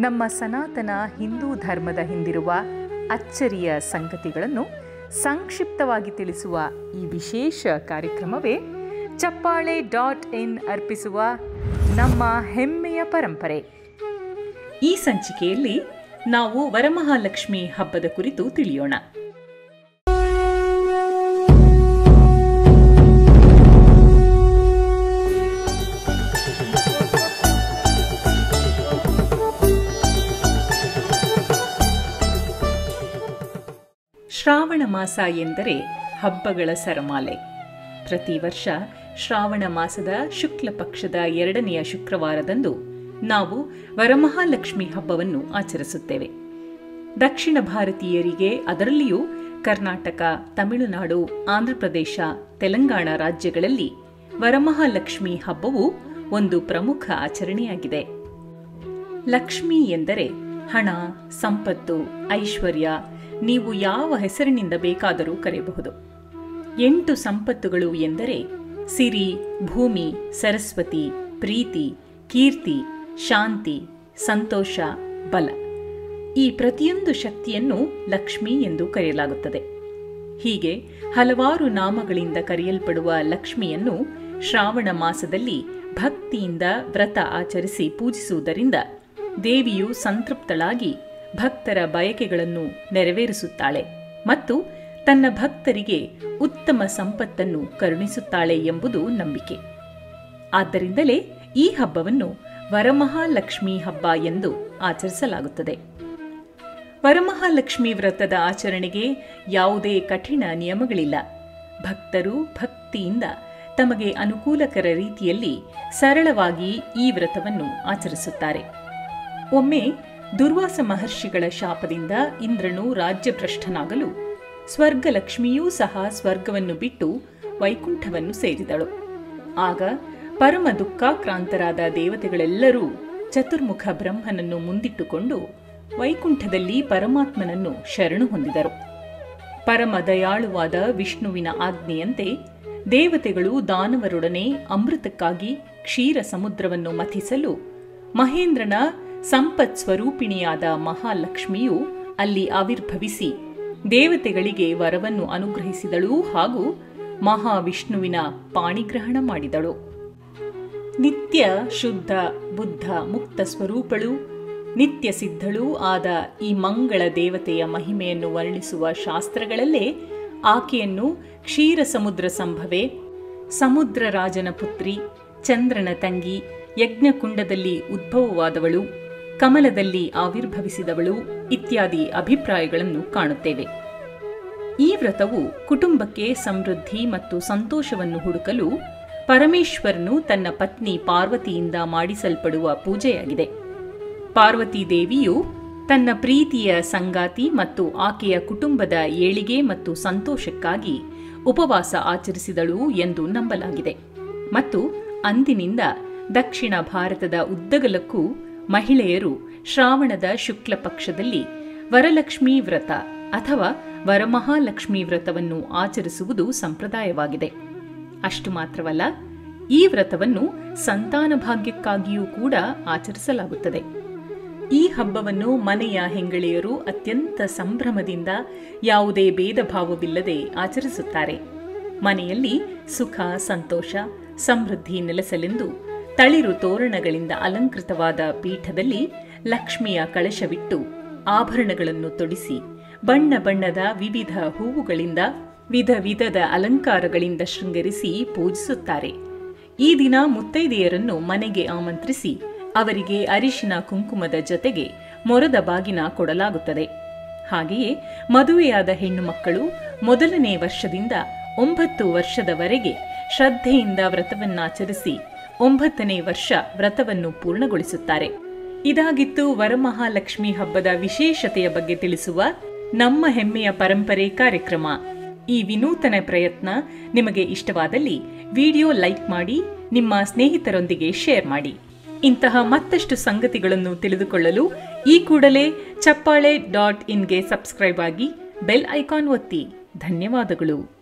ನಮ್ಮ ಸನಾತನ ಹಿಂದೂ ಧರ್ಮದ ಹಿಂದಿರುವ ಅಚ್ಚರಿಯ ಸಂಗತಿಗಳನ್ನು ಸಂಕ್ಷಿಪ್ತವಾಗಿ ತಿಳಿಸುವ ಈ ವಿಶೇಷ ಕಾರ್ಯಕ್ರಮವೇ ಚಪ್ಪಾಳೆ ಡಾಟ್ ಇನ್ ಅರ್ಪಿಸುವ ನಮ್ಮ ಹೆಮ್ಮೆಯ ಪರಂಪರೆ. ಈ ಸಂಚಿಕೆಯಲ್ಲಿ ನಾವು ವರಮಹಾಲಕ್ಷ್ಮಿ ಹಬ್ಬದ ಕುರಿತು ತಿಳಿಯೋಣ. ಶ್ರಾವಣ ಮಾಸ ಎಂದರೆ ಹಬ್ಬಗಳ ಸರಮಾಲೆ. ಪ್ರತಿ ವರ್ಷ ಶ್ರಾವಣ ಮಾಸದ ಶುಕ್ಲ ಪಕ್ಷದ ಎರಡನೆಯ ಶುಕ್ರವಾರದಂದು ನಾವು ವರಮಹಾಲಕ್ಷ್ಮಿ ಹಬ್ಬವನ್ನು ಆಚರಿಸುತ್ತೇವೆ. ದಕ್ಷಿಣ ಭಾರತೀಯರಿಗೆ ಅದರಲ್ಲಿಯೂ ಕರ್ನಾಟಕ, ತಮಿಳುನಾಡು, ಆಂಧ್ರಪ್ರದೇಶ, ತೆಲಂಗಾಣ ರಾಜ್ಯಗಳಲ್ಲಿ ವರಮಹಾಲಕ್ಷ್ಮಿ ಹಬ್ಬವು ಒಂದು ಪ್ರಮುಖ ಆಚರಣೆಯಾಗಿದೆ. ಲಕ್ಷ್ಮಿ ಎಂದರೆ ಹಣ, ಸಂಪತ್ತು, ಐಶ್ವರ್ಯ ನೀವು ಯಾವ ಹೆಸರಿನಿಂದ ಬೇಕಾದರೂ ಕರೆಯಬಹುದು. ಎಂಟು ಸಂಪತ್ತುಗಳು ಎಂದರೆ ಸಿರಿ, ಭೂಮಿ, ಸರಸ್ವತಿ, ಪ್ರೀತಿ, ಕೀರ್ತಿ, ಶಾಂತಿ, ಸಂತೋಷ, ಬಲ. ಈ ಪ್ರತಿಯೊಂದು ಶಕ್ತಿಯನ್ನು ಲಕ್ಷ್ಮಿ ಎಂದು ಕರೆಯಲಾಗುತ್ತದೆ. ಹೀಗೆ ಹಲವಾರು ನಾಮಗಳಿಂದ ಕರೆಯಲ್ಪಡುವ ಲಕ್ಷ್ಮಿಯನ್ನು ಶ್ರಾವಣ ಮಾಸದಲ್ಲಿ ಭಕ್ತಿಯಿಂದ ವ್ರತ ಆಚರಿಸಿ ಪೂಜಿಸುವುದರಿಂದ ದೇವಿಯು ಸಂತೃಪ್ತಳಾಗಿ ಭಕ್ತರ ಬಯಕೆಗಳನ್ನು ನೆರವೇರಿಸುತ್ತಾಳೆ ಮತ್ತು ತನ್ನ ಭಕ್ತರಿಗೆ ಉತ್ತಮ ಸಂಪತ್ತನ್ನು ಕರುಣಿಸುತ್ತಾಳೆ ಎಂಬುದು ನಂಬಿಕೆ. ಆದ್ದರಿಂದಲೇ ಈ ಹಬ್ಬವನ್ನು ವರಮಹಾಲಕ್ಷ್ಮಿ ಹಬ್ಬ ಎಂದು ಆಚರಿಸಲಾಗುತ್ತದೆ. ವರಮಹಾಲಕ್ಷ್ಮಿ ವ್ರತದ ಆಚರಣೆಗೆ ಯಾವುದೇ ಕಠಿಣ ನಿಯಮಗಳಿಲ್ಲ. ಭಕ್ತರು ಭಕ್ತಿಯಿಂದ ತಮಗೆ ಅನುಕೂಲಕರ ರೀತಿಯಲ್ಲಿ ಸರಳವಾಗಿ ಈ ವ್ರತವನ್ನು ಆಚರಿಸುತ್ತಾರೆ. ಒಮ್ಮೆ ದುರ್ವಾಸ ಮಹರ್ಷಿಗಳ ಶಾಪದಿಂದ ಇಂದ್ರನು ರಾಜ್ಯಭ್ರಷ್ಟನಾಗಲು ಸ್ವರ್ಗಲಕ್ಷ್ಮಿಯೂ ಸಹ ಸ್ವರ್ಗವನ್ನು ಬಿಟ್ಟು ವೈಕುಂಠವನ್ನು ಸೇರಿದಳು. ಆಗ ಪರಮ ದುಃಖಾಕ್ರಾಂತರಾದ ದೇವತೆಗಳೆಲ್ಲರೂ ಚತುರ್ಮುಖ ಬ್ರಹ್ಮನನ್ನು ಮುಂದಿಟ್ಟುಕೊಂಡು ವೈಕುಂಠದಲ್ಲಿ ಪರಮಾತ್ಮನನ್ನು ಶರಣು ಹೊಂದಿದರು. ಪರಮ ದಯಾಳುವಾದ ವಿಷ್ಣುವಿನ ಆಜ್ಞೆಯಂತೆ ದೇವತೆಗಳು ದಾನವರೊಡನೆ ಅಮೃತಕ್ಕಾಗಿ ಕ್ಷೀರ ಸಮುದ್ರವನ್ನು ಮಥಿಸಲು ಮಹೇಂದ್ರನ ಸಂಪತ್ ಸ್ವರೂಪಿಣಿಯಾದ ಮಹಾಲಕ್ಷ್ಮಿಯು ಅಲ್ಲಿ ಆವಿರ್ಭವಿಸಿ ದೇವತೆಗಳಿಗೆ ವರವನ್ನು ಅನುಗ್ರಹಿಸಿದಳು ಹಾಗೂ ಮಹಾವಿಷ್ಣುವಿನ ಪಾಣಿಗ್ರಹಣ ಮಾಡಿದಳು. ನಿತ್ಯ ಶುದ್ಧ, ಬುದ್ಧ, ಮುಕ್ತ ಸ್ವರೂಪಳು, ನಿತ್ಯ ಸಿದ್ಧಳೂ ಆದ ಈ ಮಂಗಳ ದೇವತೆಯ ಮಹಿಮೆಯನ್ನು ವರ್ಣಿಸುವ ಶಾಸ್ತ್ರಗಳಲ್ಲೇ ಆಕೆಯನ್ನು ಕ್ಷೀರ ಸಮುದ್ರ ಸಂಭವೆ, ಸಮುದ್ರ ರಾಜನ ಪುತ್ರಿ, ಚಂದ್ರನ ತಂಗಿ, ಯಜ್ಞಕುಂಡದಲ್ಲಿ ಉದ್ಭವವಾದವಳು. ಕಮಲದಲ್ಲಿ ಆವಿರ್ಭವಿಸಿದವಳು ಇತ್ಯಾದಿ ಅಭಿಪ್ರಾಯಗಳನ್ನು ಕಾಣುತ್ತೇವೆ. ಈ ವ್ರತವು ಕುಟುಂಬಕ್ಕೆ ಸಮೃದ್ಧಿ ಮತ್ತು ಸಂತೋಷವನ್ನು ಹುಡುಕಲು ಪರಮೇಶ್ವರನು ತನ್ನ ಪತ್ನಿ ಪಾರ್ವತಿಯಿಂದ ಮಾಡಿಸಲ್ಪಡುವ ಪೂಜೆಯಾಗಿದೆ. ಪಾರ್ವತಿ ದೇವಿಯು ತನ್ನ ಪ್ರೀತಿಯ ಸಂಗಾತಿ ಮತ್ತು ಆಕೆಯ ಕುಟುಂಬದ ಏಳಿಗೆ ಮತ್ತು ಸಂತೋಷಕ್ಕಾಗಿ ಉಪವಾಸ ಆಚರಿಸಿದಳು ಎಂದು ನಂಬಲಾಗಿದೆ. ಮತ್ತು ಅಂದಿನಿಂದ ದಕ್ಷಿಣ ಭಾರತದ ಉದ್ದಗಲಕ್ಕೂ ಮಹಿಳೆಯರು ಶ್ರಾವಣದ ಶುಕ್ಲ ಪಕ್ಷದಲ್ಲಿ ವರಲಕ್ಷ್ಮೀ ವ್ರತ ಅಥವಾ ವರಮಹಾಲಕ್ಷ್ಮೀ ವ್ರತವನ್ನು ಆಚರಿಸುವುದು ಸಂಪ್ರದಾಯವಾಗಿದೆ. ಅಷ್ಟು ಮಾತ್ರವಲ್ಲ, ಈ ವ್ರತವನ್ನು ಸಂತಾನ ಭಾಗ್ಯಕ್ಕಾಗಿಯೂ ಕೂಡ ಆಚರಿಸಲಾಗುತ್ತದೆ. ಈ ಹಬ್ಬವನ್ನು ಮನೆಯ ಹೆಂಗಳೆಯರು ಅತ್ಯಂತ ಸಂಭ್ರಮದಿಂದ ಯಾವುದೇ ಭೇದ ಭಾವವಿಲ್ಲದೆ ಆಚರಿಸುತ್ತಾರೆ. ಮನೆಯಲ್ಲಿ ಸುಖ, ಸಂತೋಷ, ಸಮೃದ್ಧಿ ನೆಲೆಸಲೆಂದು ತಳಿರು ತೋರಣಗಳಿಂದ ಅಲಂಕೃತವಾದ ಪೀಠದಲ್ಲಿ ಲಕ್ಷ್ಮಿಯ ಕಳಶವಿಟ್ಟು ಆಭರಣಗಳನ್ನು ತೊಡಿಸಿ ಬಣ್ಣ ಬಣ್ಣದ ವಿವಿಧ ಹೂವುಗಳಿಂದ ವಿಧ ವಿಧದ ಅಲಂಕಾರಗಳಿಂದ ಶೃಂಗರಿಸಿ ಪೂಜಿಸುತ್ತಾರೆ. ಈ ದಿನ ಮುತ್ತೈದೆಯರನ್ನು ಮನೆಗೆ ಆಮಂತ್ರಿಸಿ ಅವರಿಗೆ ಅರಿಶಿನ ಕುಂಕುಮದ ಜೊತೆಗೆ ಮೊರದ ಬಾಗಿನ ಕೊಡಲಾಗುತ್ತದೆ. ಹಾಗೆಯೇ ಮದುವೆಯಾದ ಹೆಣ್ಣು ಮಕ್ಕಳು ಮೊದಲನೇ ವರ್ಷದಿಂದ ಒಂಬತ್ತು ವರ್ಷದವರೆಗೆ ಶ್ರದ್ಧೆಯಿಂದ ವ್ರತವನ್ನಾಚರಿಸಿ ಒಂಬತ್ತನೇ ವರ್ಷ ವ್ರತವನ್ನು ಪೂರ್ಣಗೊಳಿಸುತ್ತಾರೆ. ಇದಾಗಿತ್ತು ವರಮಹಾಲಕ್ಷ್ಮಿ ಹಬ್ಬದ ವಿಶೇಷತೆಯ ಬಗ್ಗೆ ತಿಳಿಸುವ ನಮ್ಮ ಹೆಮ್ಮೆಯ ಪರಂಪರೆ ಕಾರ್ಯಕ್ರಮ. ಈ ವಿನೂತನ ಪ್ರಯತ್ನ ನಿಮಗೆ ಇಷ್ಟವಾದಲ್ಲಿ ವಿಡಿಯೋ ಲೈಕ್ ಮಾಡಿ, ನಿಮ್ಮ ಸ್ನೇಹಿತರೊಂದಿಗೆ ಶೇರ್ ಮಾಡಿ. ಇಂತಹ ಮತ್ತಷ್ಟು ಸಂಗತಿಗಳನ್ನು ತಿಳಿದುಕೊಳ್ಳಲು ಈ ಕೂಡಲೇ ಚಪ್ಪಾಳೆ ಡಾಟ್ ಇನ್ಗೆ ಸಬ್ಸ್ಕ್ರೈಬ್ ಆಗಿ ಬೆಲ್ ಐಕಾನ್ ಒತ್ತಿ. ಧನ್ಯವಾದಗಳು.